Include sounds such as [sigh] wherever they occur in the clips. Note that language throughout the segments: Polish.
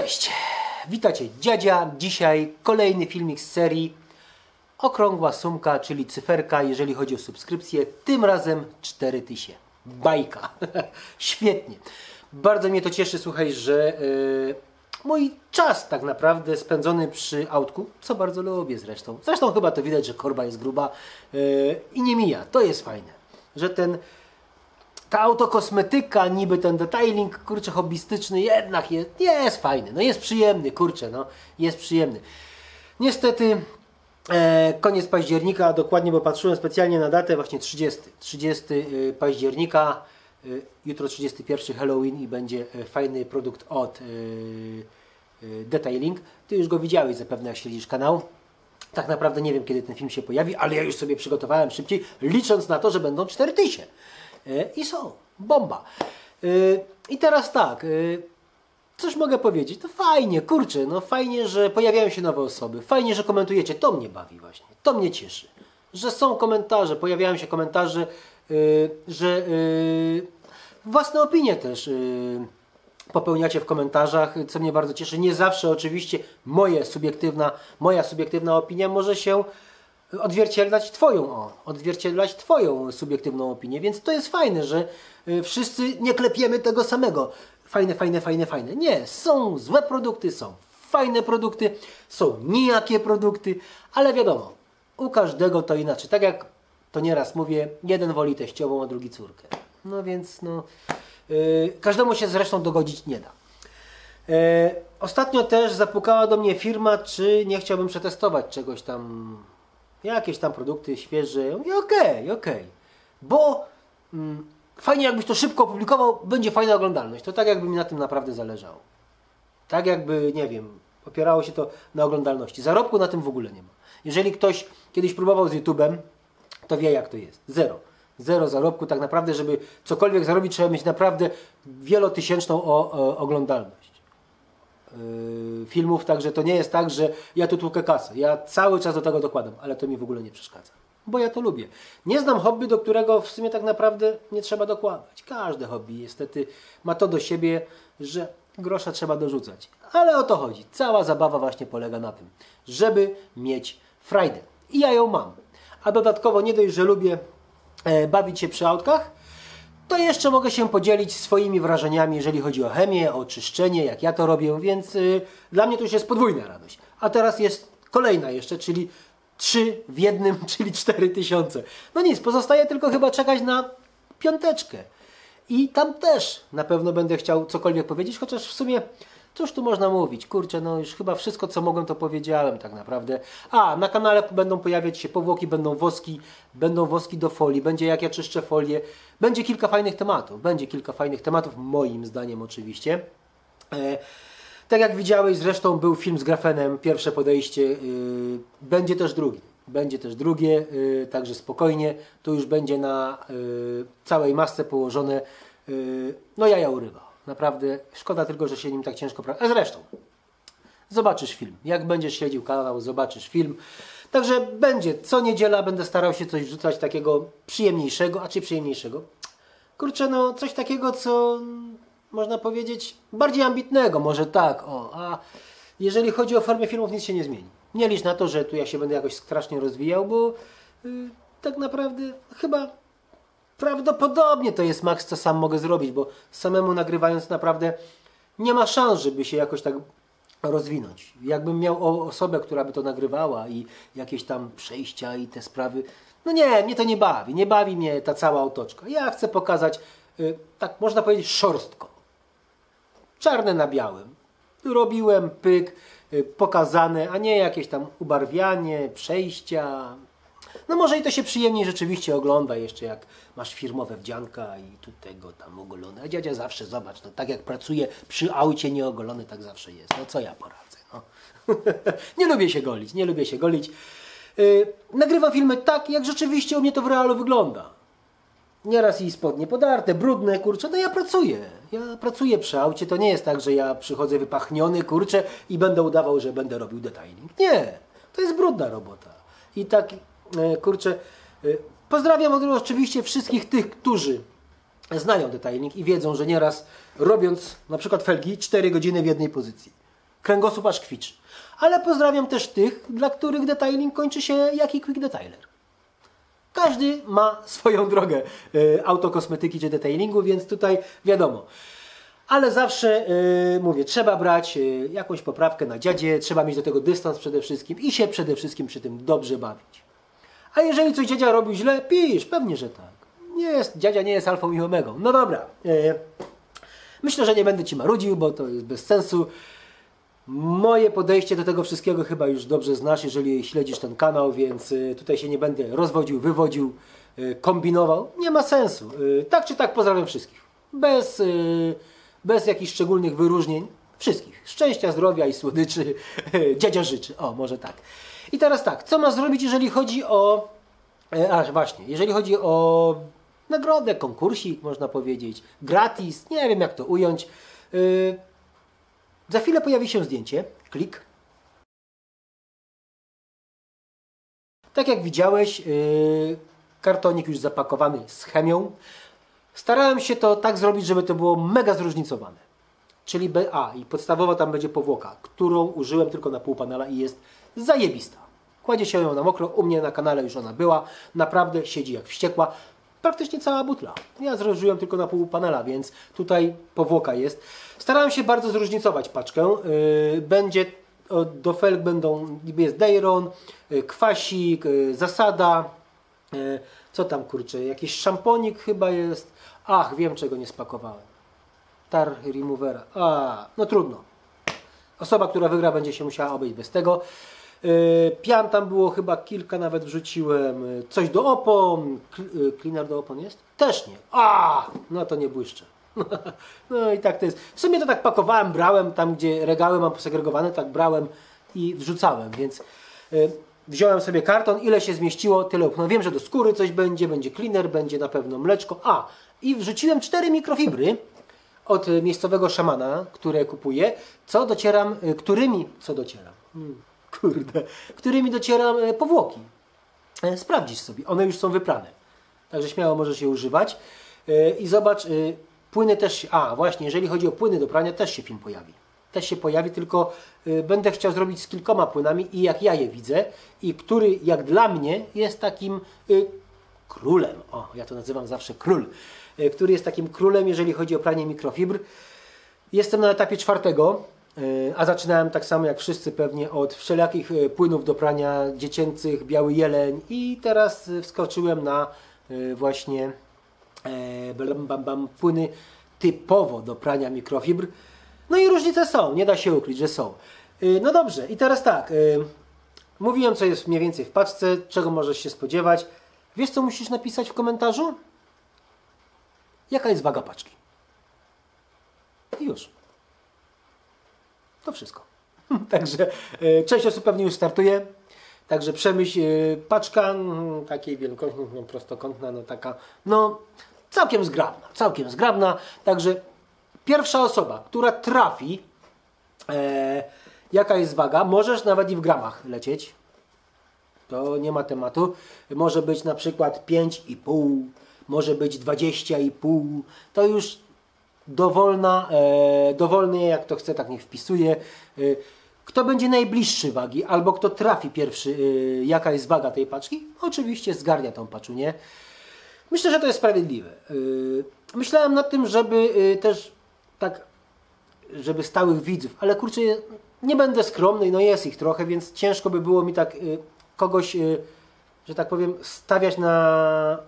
Cześć, witajcie dziadzia. Dzisiaj kolejny filmik z serii Okrągła sumka, czyli cyferka, jeżeli chodzi o subskrypcję. Tym razem 4000. Bajka. [laughs] Świetnie. Bardzo mnie to cieszy, słuchaj, że yy, mój czas tak naprawdę spędzony przy autku, co bardzo lubię zresztą. Zresztą chyba to widać, że korba jest gruba yy, i nie mija. To jest fajne, że ten ta autokosmetyka, niby ten detailing, kurczę, hobbystyczny jednak jest, jest fajny, no jest przyjemny, kurczę, no jest przyjemny. Niestety e, koniec października, dokładnie, bo patrzyłem specjalnie na datę, właśnie 30, 30 e, października, e, jutro 31 Halloween i będzie e, fajny produkt od e, Detailing. Ty już go widziałeś zapewne, jak śledzisz kanał. Tak naprawdę nie wiem, kiedy ten film się pojawi, ale ja już sobie przygotowałem szybciej, licząc na to, że będą 4000. I są. Bomba. E, I teraz tak. e, Coś mogę powiedzieć. To fajnie, kurczę, no fajnie, że pojawiają się nowe osoby. Fajnie, że komentujecie. To mnie bawi właśnie. To mnie cieszy. Że są komentarze, pojawiają się komentarze, yy, że własne opinie też popełniacie w komentarzach, co mnie bardzo cieszy. Nie zawsze oczywiście moje subiektywna, moja subiektywna opinia może się odzwierciedlać Twoją, o, odzwierciedlać Twoją subiektywną opinię, więc to jest fajne, że y, wszyscy nie klepiemy tego samego. Fajne, fajne, fajne, fajne. Nie, są złe produkty, są fajne produkty, są nijakie produkty, ale wiadomo, u każdego to inaczej. Tak jak to nieraz mówię, jeden woli teściową, a drugi córkę. No więc, no, yy, każdemu się zresztą dogodzić nie da. E, ostatnio też zapukała do mnie firma, czy nie chciałbym przetestować czegoś tam, jakieś tam produkty świeże. Ja mówię, okej, okej. Bo mm, fajnie jakbyś to szybko opublikował, będzie fajna oglądalność. To tak jakby mi na tym naprawdę zależało. Tak jakby, nie wiem, opierało się to na oglądalności. Zarobku na tym w ogóle nie ma. Jeżeli ktoś kiedyś próbował z YouTube'em, to wie jak to jest. Zero. Zero zarobku. Tak naprawdę, żeby cokolwiek zarobić, trzeba mieć naprawdę wielotysięczną o, o, oglądalność yy, filmów, także to nie jest tak, że ja tu tłukę kasę. Ja cały czas do tego dokładam, ale to mi w ogóle nie przeszkadza. Bo ja to lubię. Nie znam hobby, do którego w sumie tak naprawdę nie trzeba dokładać. Każde hobby niestety ma to do siebie, że grosza trzeba dorzucać. Ale o to chodzi. Cała zabawa właśnie polega na tym, żeby mieć frajdę. I ja ją mam. A dodatkowo nie dość, że lubię e, bawić się przy autkach, to jeszcze mogę się podzielić swoimi wrażeniami, jeżeli chodzi o chemię, o czyszczenie, jak ja to robię, więc y, dla mnie to już jest podwójna radość. A teraz jest kolejna jeszcze, czyli trzy w jednym, [laughs] czyli cztery tysiące. No nic, pozostaje tylko chyba czekać na piąteczkę. I tam też na pewno będę chciał cokolwiek powiedzieć, chociaż w sumie cóż tu można mówić? Kurczę, no już chyba wszystko co mogłem to powiedziałem tak naprawdę. A, na kanale będą pojawiać się powłoki, będą woski, będą woski do folii, będzie jak ja czyszczę folię. Będzie kilka fajnych tematów, będzie kilka fajnych tematów, moim zdaniem oczywiście. E, tak jak widziałeś, zresztą był film z grafenem, pierwsze podejście, yy, będzie też drugi. Będzie też drugie, yy, także spokojnie. Tu już będzie na yy, całej masce położone. No jaja urywa. Naprawdę szkoda tylko, że się nim tak ciężko pracuje. Zresztą, zobaczysz film. Jak będziesz śledził kanał, zobaczysz film. Także będzie. Co niedziela będę starał się coś wrzucać takiego przyjemniejszego, a czy przyjemniejszego? Kurczę, no coś takiego, co można powiedzieć bardziej ambitnego, może tak. O, a jeżeli chodzi o formę filmów, nic się nie zmieni. Nie licz na to, że tu ja się będę jakoś strasznie rozwijał, bo y, tak naprawdę chyba prawdopodobnie to jest maks, co sam mogę zrobić, bo samemu nagrywając naprawdę nie ma szans, żeby się jakoś tak rozwinąć. Jakbym miał osobę, która by to nagrywała i jakieś tam przejścia i te sprawy, no nie, mnie to nie bawi. Nie bawi mnie ta cała otoczka. Ja chcę pokazać, y, tak można powiedzieć, szorstko. Czarne na białym. Robiłem pyk, y, pokazane, a nie jakieś tam ubarwianie, przejścia. No może i to się przyjemniej rzeczywiście ogląda jeszcze jak masz firmowe wdzianka i tu tego tam ogolone. A dziadzia zawsze, zobacz, no tak jak pracuje przy aucie nieogolony, tak zawsze jest. No co ja poradzę, no. [laughs] nie lubię się golić, nie lubię się golić. Yy, nagrywam filmy tak, jak rzeczywiście u mnie to w realu wygląda. Nieraz i spodnie podarte, brudne, kurczę, no ja pracuję. Ja pracuję przy aucie, to nie jest tak, że ja przychodzę wypachniony, kurczę i będę udawał, że będę robił detailing. Nie, to jest brudna robota. I tak, kurczę, e, pozdrawiam oczywiście wszystkich tych, którzy znają detailing i wiedzą, że nieraz robiąc na przykład felgi 4 godziny w jednej pozycji. Kręgosłup aż kwiczy. Ale pozdrawiam też tych, dla których detailing kończy się jak i quick detailer. Każdy ma swoją drogę y, autokosmetyki czy detailingu, więc tutaj wiadomo. Ale zawsze mówię, trzeba brać jakąś poprawkę na dziadzie, trzeba mieć do tego dystans przede wszystkim i się przede wszystkim przy tym dobrze bawić. A jeżeli coś dziadzia robił źle, pisz, pewnie, że tak. Nie jest, dziadzia nie jest alfą i omegą. No dobra. Y, myślę, że nie będę Ci marudził, bo to jest bez sensu. Moje podejście do tego wszystkiego chyba już dobrze znasz, jeżeli śledzisz ten kanał, więc y, tutaj się nie będę rozwodził, wywodził, y, kombinował. Nie ma sensu. Tak czy tak pozdrawiam wszystkich. Bez, bez jakichś szczególnych wyróżnień. Wszystkich. Szczęścia, zdrowia i słodyczy. [laughs] Dziadzia życzy. O, może tak. I teraz tak, co masz zrobić, jeżeli chodzi o... e, A, właśnie, jeżeli chodzi o nagrodę, konkursik, można powiedzieć, gratis, nie wiem jak to ująć. Y, za chwilę pojawi się zdjęcie. Klik. Tak jak widziałeś, yy, kartonik już zapakowany z chemią. Starałem się to tak zrobić, żeby to było mega zróżnicowane. Czyli BA i podstawowa tam będzie powłoka, którą użyłem tylko na pół panela i jest zajebista. Kładzie się ją na mokro, u mnie na kanale już ona była. Naprawdę siedzi jak wściekła. Praktycznie cała butla. Ja złożyłem tylko na pół panela, więc tutaj powłoka jest. Starałem się bardzo zróżnicować paczkę. Yy, będzie do felg będą, jest Dayron, yy, kwasik, yy, zasada, co tam kurczę, jakiś szamponik chyba jest. Ach, wiem czego nie spakowałem. Tar removera. A, no trudno. Osoba, która wygra, będzie się musiała obejść bez tego. Yy, Pian tam było chyba kilka, nawet wrzuciłem. Yy, Coś do opon. Yy, Cleaner do opon jest? Też nie. A, no to nie błyszczę. [laughs] No i tak to jest. W sumie to tak pakowałem, brałem tam, gdzie regały mam posegregowane, tak brałem i wrzucałem, więc wziąłem sobie karton, ile się zmieściło, tyle. No wiem, że do skóry coś będzie, będzie cleaner, będzie na pewno mleczko. A, i wrzuciłem cztery mikrofibry od y, miejscowego szamana, które kupuję, co docieram, y, którymi, co docieram, hmm, kurde, którymi docieram y, powłoki. E, Sprawdzisz sobie, one już są wyprane. Także śmiało możesz je używać. E, I zobacz, płyny też a właśnie, jeżeli chodzi o płyny do prania, też się film pojawi. Też się pojawi, tylko będę chciał zrobić z kilkoma płynami i jak ja je widzę i który jak dla mnie jest takim królem. O, ja to nazywam zawsze król. Który jest takim królem, jeżeli chodzi o pranie mikrofibr. Jestem na etapie czwartego, a zaczynałem tak samo jak wszyscy pewnie od wszelakich y, płynów do prania dziecięcych, biały jeleń i teraz y, wskoczyłem na właśnie e, blam, bam, bam, płyny typowo do prania mikrofibr. No i różnice są, nie da się ukryć, że są. No dobrze, i teraz tak. Mówiłem, co jest mniej więcej w paczce, czego możesz się spodziewać. Wiesz, co musisz napisać w komentarzu? Jaka jest waga paczki? I już. To wszystko. [laughs] Także e, część osób pewnie już startuje. Także przemyśl, e, paczka mm, takiej wielkości, no, prostokątna, no taka, no całkiem zgrabna, całkiem zgrabna. Także pierwsza osoba, która trafi, e, jaka jest waga, możesz nawet i w gramach lecieć. To nie ma tematu. Może być na przykład 5,5, może być 20,5. To już dowolna, e, dowolnie jak to chce, tak niech wpisuje. E, kto będzie najbliższy wagi, albo kto trafi pierwszy, e, jaka jest waga tej paczki, oczywiście zgarnia tą paczunię. Myślę, że to jest sprawiedliwe. E, myślałem nad tym, żeby też tak, żeby stałych widzów, ale kurczę, nie będę skromny, no jest ich trochę, więc ciężko by było mi tak kogoś, że tak powiem, stawiać na,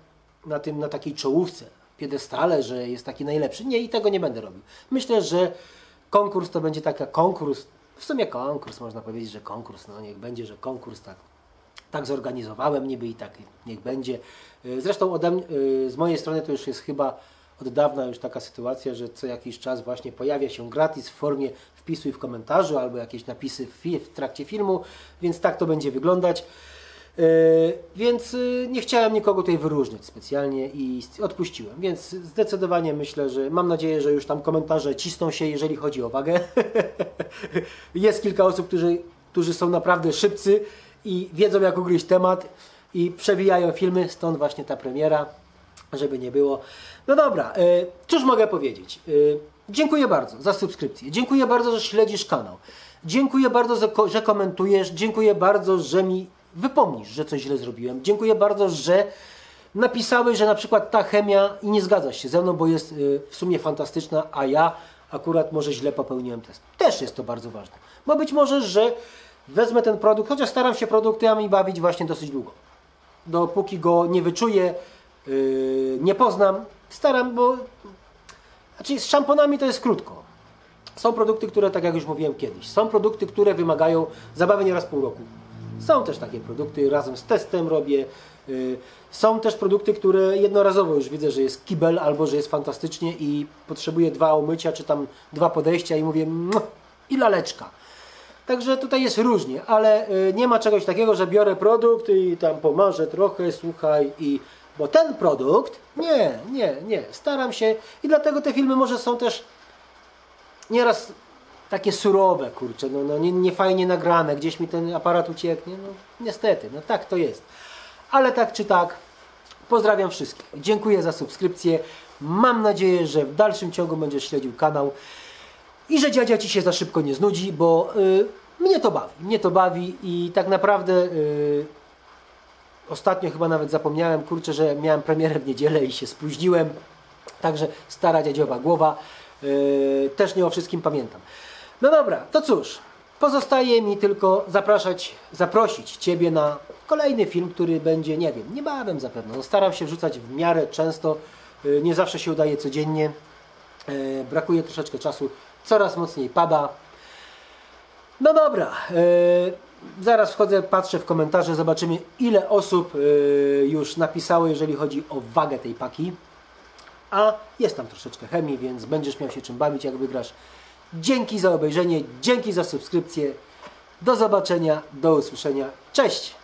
na tym, na takiej czołówce, piedestale, że jest taki najlepszy. Nie, i tego nie będę robił. Myślę, że konkurs to będzie taka konkurs, w sumie konkurs, można powiedzieć, że konkurs, no niech będzie, że konkurs tak, tak zorganizowałem niby i tak niech będzie. Zresztą ode z mojej strony to już jest chyba od dawna już taka sytuacja, że co jakiś czas właśnie pojawia się gratis w formie wpisuj w komentarzu albo jakieś napisy w, w trakcie filmu, więc tak to będzie wyglądać. Yy, Więc yy, nie chciałem nikogo tutaj wyróżniać specjalnie i odpuściłem. Więc zdecydowanie myślę, że mam nadzieję, że już tam komentarze cisną się, jeżeli chodzi o wagę. [laughs] Jest kilka osób, którzy, którzy są naprawdę szybcy i wiedzą, jak ugryźć temat i przewijają filmy, stąd właśnie ta premiera, żeby nie było. No dobra, yy, cóż mogę powiedzieć? Dziękuję bardzo za subskrypcję. Dziękuję bardzo, że śledzisz kanał. Dziękuję bardzo, że komentujesz. Dziękuję bardzo, że mi wypomnisz, że coś źle zrobiłem. Dziękuję bardzo, że napisałeś, że na przykład ta chemia i nie zgadzasz się ze mną, bo jest y, w sumie fantastyczna, a ja akurat może źle popełniłem test. Też jest to bardzo ważne. Bo być może, że wezmę ten produkt, chociaż staram się produktami bawić właśnie dosyć długo. Dopóki go nie wyczuję, yy, nie poznam, staram, bo znaczy z szamponami to jest krótko. Są produkty, które, tak jak już mówiłem kiedyś, są produkty, które wymagają zabawy nieraz pół roku. Są też takie produkty, razem z testem robię. Yy, Są też produkty, które jednorazowo już widzę, że jest kibel albo że jest fantastycznie i potrzebuję dwa umycia, czy tam dwa podejścia i mówię i laleczka. Także tutaj jest różnie, ale y, nie ma czegoś takiego, że biorę produkt i tam pomarzę trochę, słuchaj i... Bo ten produkt, nie, nie, nie, staram się i dlatego te filmy może są też nieraz takie surowe, kurczę, no, no nie, nie fajnie nagrane, gdzieś mi ten aparat ucieknie, no niestety, no tak to jest. Ale tak czy tak, pozdrawiam wszystkich. Dziękuję za subskrypcję. Mam nadzieję, że w dalszym ciągu będziesz śledził kanał i że dziadzia Ci się za szybko nie znudzi, bo y, mnie to bawi. Mnie to bawi i tak naprawdę y, ostatnio chyba nawet zapomniałem, kurczę, że miałem premierę w niedzielę i się spóźniłem. Także stara dziadziowa głowa. y, też nie o wszystkim pamiętam. No dobra, to cóż. Pozostaje mi tylko zapraszać, zaprosić Ciebie na kolejny film, który będzie, nie wiem, niebawem zapewne. No, staram się wrzucać w miarę często. y, Nie zawsze się udaje codziennie. E, brakuje troszeczkę czasu, coraz mocniej pada. No dobra, e, zaraz wchodzę, patrzę w komentarze, zobaczymy ile osób już napisało, jeżeli chodzi o wagę tej paki. A jest tam troszeczkę chemii, więc będziesz miał się czym bawić, jak wygrasz. Dzięki za obejrzenie, dzięki za subskrypcję. Do zobaczenia, do usłyszenia. Cześć!